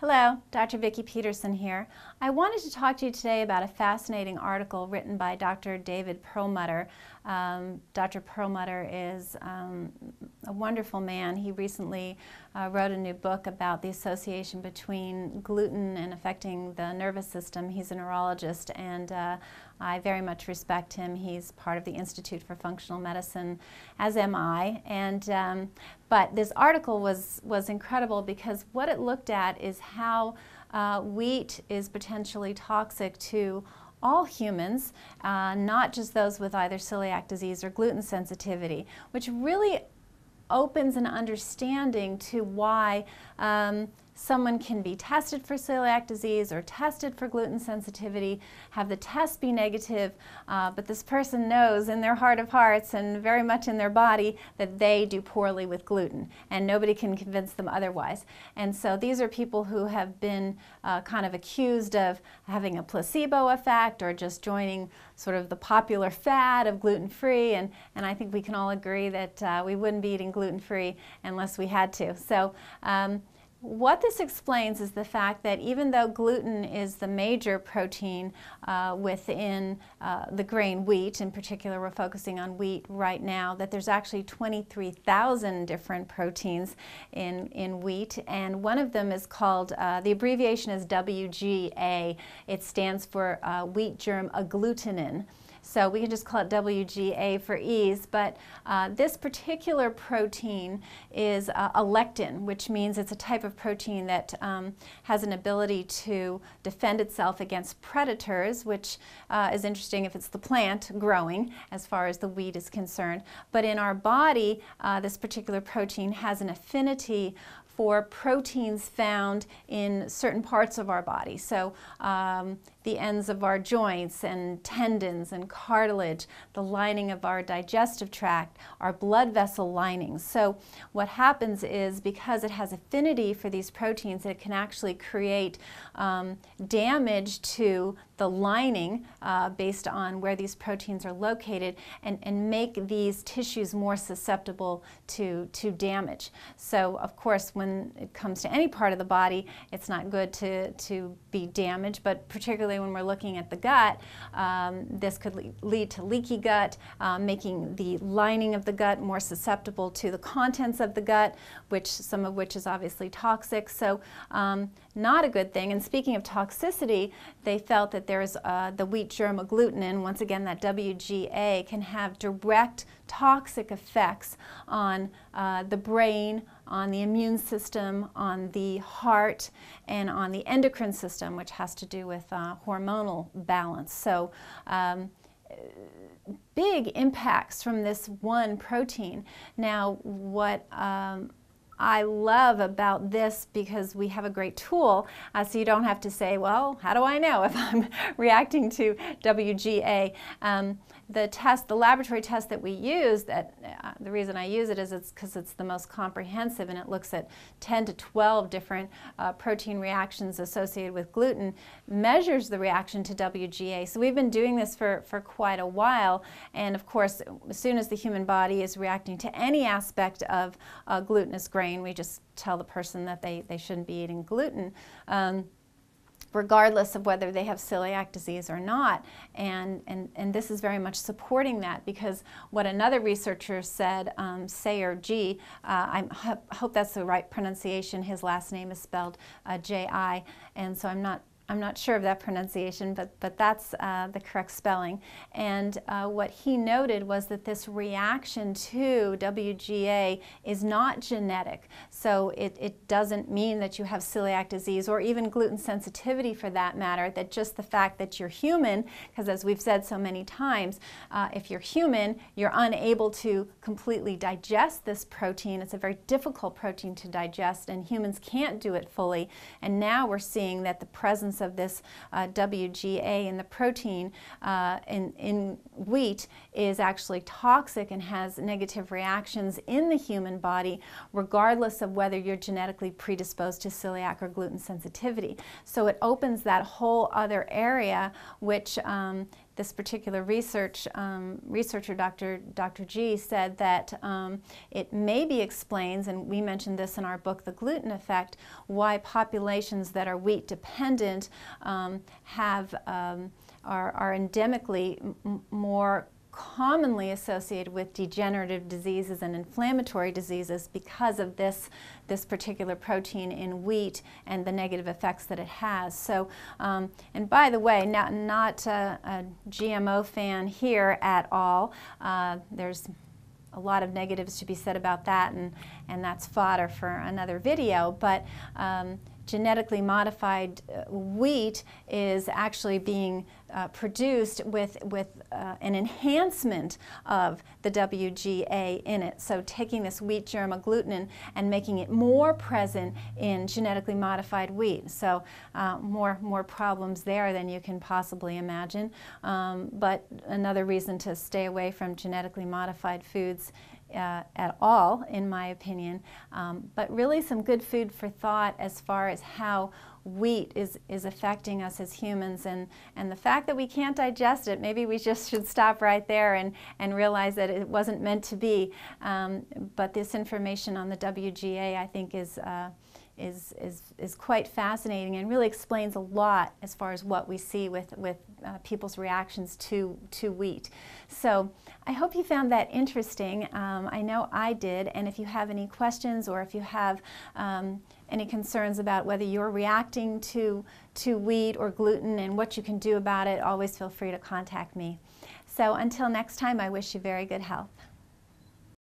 Hello, Dr. Vikki Petersen here. I wanted to talk to you today about a fascinating article written by Dr. David Perlmutter. Um, Dr. Perlmutter is um, a wonderful man. He recently uh, wrote a new book about the association between gluten and affecting the nervous system. He's a neurologist and uh, I very much respect him. He's part of the Institute for Functional Medicine, as am I. And, um, but this article was, was incredible because what it looked at is how uh, wheat is potentially toxic to all humans, uh, not just those with either celiac disease or gluten sensitivity, which really opens an understanding to why um, someone can be tested for celiac disease or tested for gluten sensitivity, have the test be negative, uh, but this person knows in their heart of hearts and very much in their body that they do poorly with gluten, and nobody can convince them otherwise. And so these are people who have been uh, kind of accused of having a placebo effect or just joining sort of the popular fad of gluten-free, and, and I think we can all agree that uh, we wouldn't be eating gluten-free unless we had to. So. Um, what this explains is the fact that even though gluten is the major protein uh, within uh, the grain wheat, in particular we're focusing on wheat right now, that there's actually 23,000 different proteins in, in wheat, and one of them is called, uh, the abbreviation is WGA. It stands for uh, wheat germ agglutinin. So we can just call it WGA for ease, but uh, this particular protein is uh, a lectin, which means it's a type of protein that um, has an ability to defend itself against predators, which uh, is interesting if it's the plant growing as far as the weed is concerned. But in our body, uh, this particular protein has an affinity for proteins found in certain parts of our body. So um, the ends of our joints and tendons and cartilage, the lining of our digestive tract, our blood vessel linings. So what happens is because it has affinity for these proteins, it can actually create um, damage to the lining uh, based on where these proteins are located and, and make these tissues more susceptible to, to damage. So of course when it comes to any part of the body, it's not good to, to be damaged, but particularly particularly when we're looking at the gut, um, this could le lead to leaky gut, um, making the lining of the gut more susceptible to the contents of the gut, which some of which is obviously toxic. So um, not a good thing. And speaking of toxicity, they felt that there's uh, the wheat germ agglutinin, once again that WGA, can have direct toxic effects on uh, the brain, on the immune system, on the heart, and on the endocrine system, which has to do with uh, hormonal balance. So um, big impacts from this one protein. Now, what um, I love about this because we have a great tool uh, so you don't have to say, well, how do I know if I'm reacting to WGA? Um, the test, the laboratory test that we use, that uh, the reason I use it is it's because it's the most comprehensive and it looks at 10 to 12 different uh, protein reactions associated with gluten, measures the reaction to WGA. So we've been doing this for, for quite a while and of course as soon as the human body is reacting to any aspect of uh, glutinous grain, we just tell the person that they, they shouldn't be eating gluten. Um, regardless of whether they have celiac disease or not. And, and, and this is very much supporting that because what another researcher said, um, Sayer Ji, uh, I hope that's the right pronunciation, his last name is spelled uh, J-I, and so I'm not I'm not sure of that pronunciation, but, but that's uh, the correct spelling. And uh, what he noted was that this reaction to WGA is not genetic. So it, it doesn't mean that you have celiac disease or even gluten sensitivity for that matter, that just the fact that you're human, because as we've said so many times, uh, if you're human, you're unable to completely digest this protein. It's a very difficult protein to digest, and humans can't do it fully. And now we're seeing that the presence of this uh, WGA in the protein uh, in, in wheat is actually toxic and has negative reactions in the human body regardless of whether you're genetically predisposed to celiac or gluten sensitivity. So it opens that whole other area which um, this particular research um, researcher, Dr. Dr. Ji, said that um, it maybe explains, and we mentioned this in our book, The Gluten Effect, why populations that are wheat dependent um, have um, are, are endemically more commonly associated with degenerative diseases and inflammatory diseases because of this, this particular protein in wheat and the negative effects that it has. So, um, and by the way, not, not a, a, GMO fan here at all. Uh, there's a lot of negatives to be said about that, and, and that's fodder for another video. But um, genetically modified uh, wheat is actually being uh, produced with, with uh, an enhancement of the WGA in it. So taking this wheat germ agglutinin and making it more present in genetically modified wheat. So uh, more, more problems there than you can possibly imagine. Um, but another reason to stay away from genetically modified foods uh, at all, in my opinion, um, but really some good food for thought as far as how wheat is, is affecting us as humans and, and the fact that we can't digest it, maybe we just should stop right there and, and realize that it wasn't meant to be. Um, but this information on the WGA I think is uh, is, is, is quite fascinating and really explains a lot as far as what we see with, with uh, people's reactions to, to wheat. So I hope you found that interesting. Um, I know I did, and if you have any questions or if you have um, any concerns about whether you're reacting to, to wheat or gluten and what you can do about it, always feel free to contact me. So until next time, I wish you very good health.